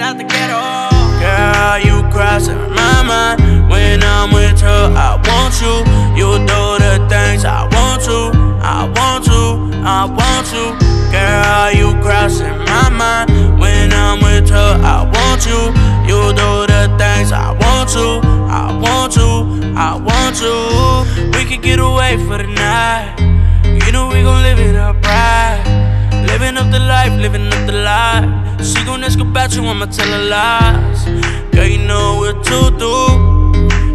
out the ghetto. Girl, you crossing my mind when I'm with her. I want you. You do the things I want to. I want to. I want to. Girl, you crossing my mind when I'm with her. I want you. You do the things I want to. I want to. I want to. We could get away for the night. You, I'ma tell her lies. Girl, you know what to do.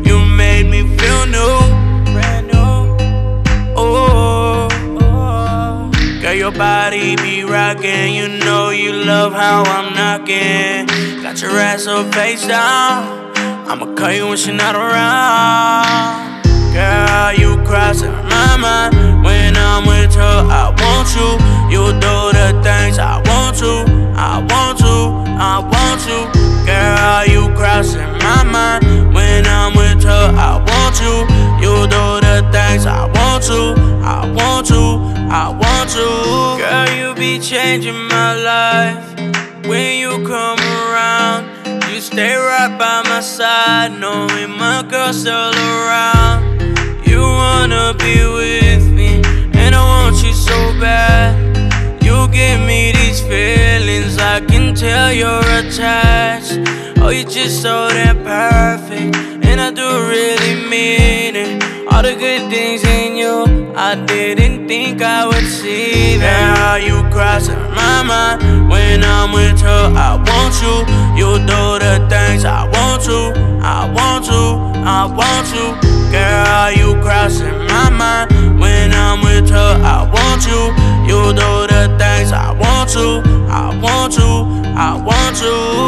You made me feel new, brand new. Oh, girl, your body be rocking. You know you love how I'm knocking. Got your ass up face down. I'ma call you when she not around. Girl, you crossin' my mind when I'm with her. I want you. You do the changing my life when you come around. You stay right by my side, knowing my girl's still around. You wanna be with me, and I want you so bad. You give me these feelings, I can tell you're attached. Oh, you're just so damn perfect, and I do really mean it. All the good things in you, I didn't think I would see. Now you crossing my mind when I'm with her. I want you, you do the things I want to, I want to, I want to. Girl, you crossing my mind when I'm with her. I want you, you do the things I want to, I want to, I want to.